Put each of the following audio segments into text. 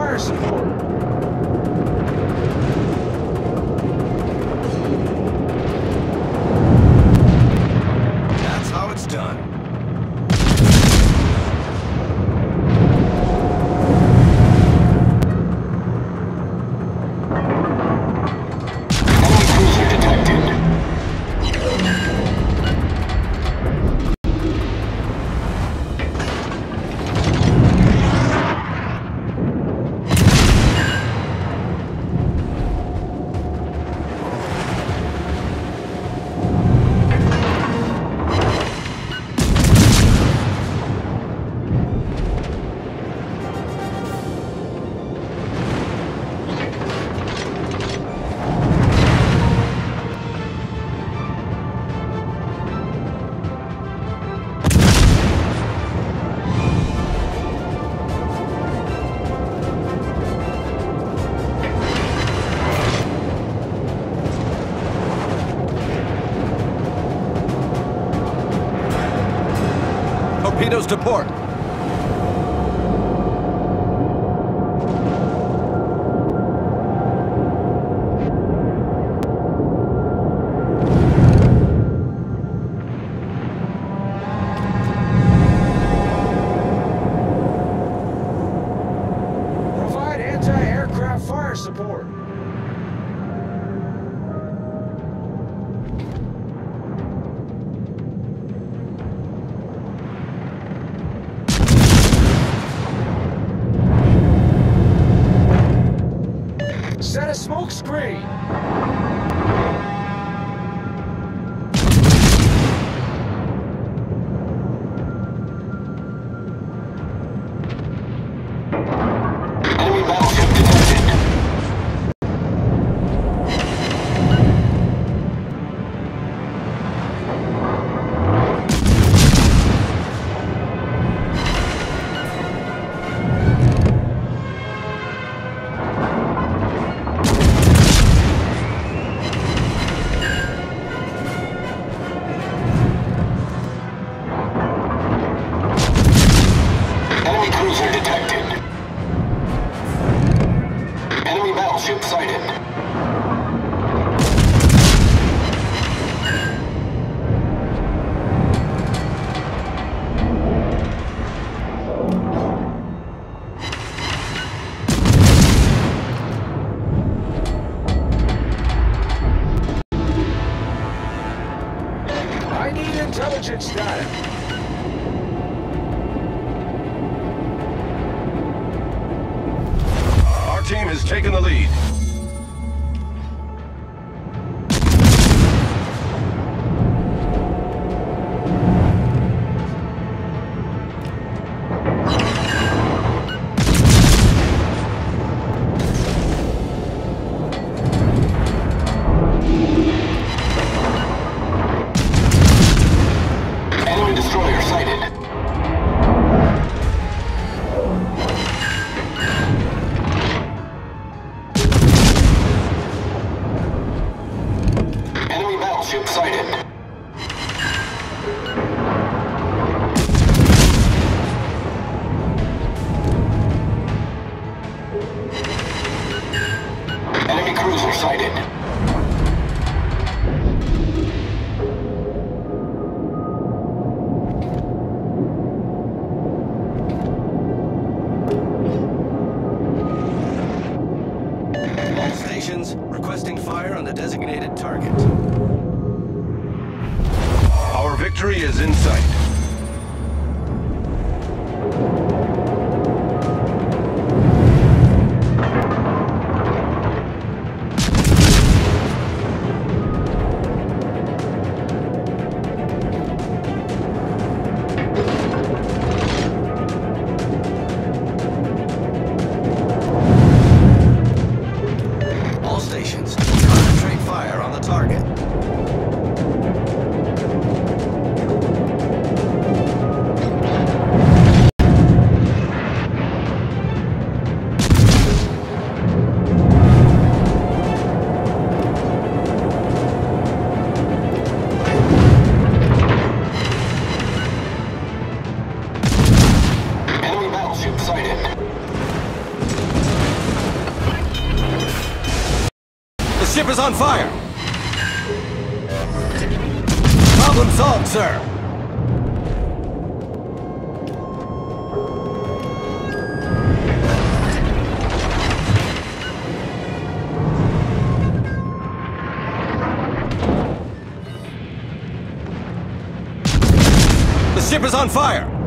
fire support. to port. smoke screen. Our started. team has taken the lead. Ship excited. Fire! Problem solved, sir! The ship is on fire!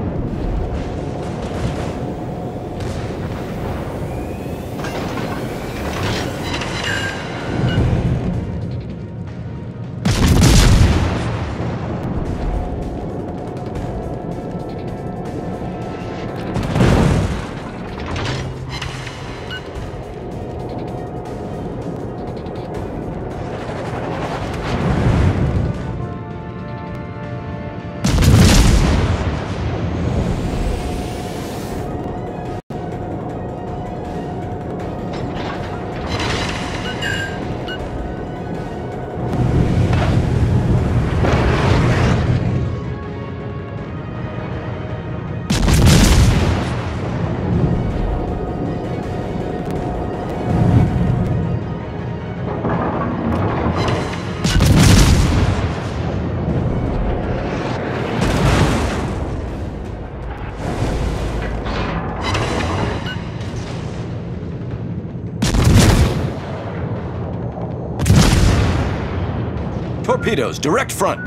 Torpedoes, direct front.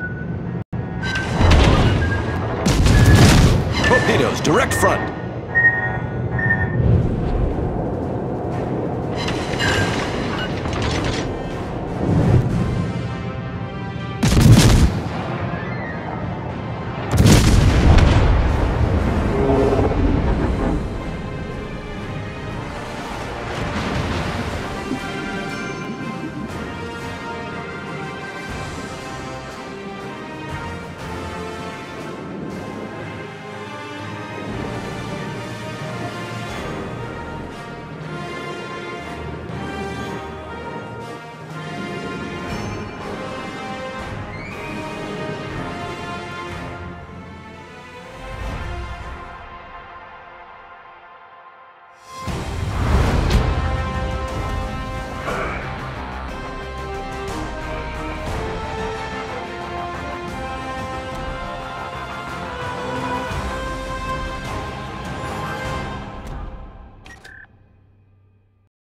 Torpedoes, direct front.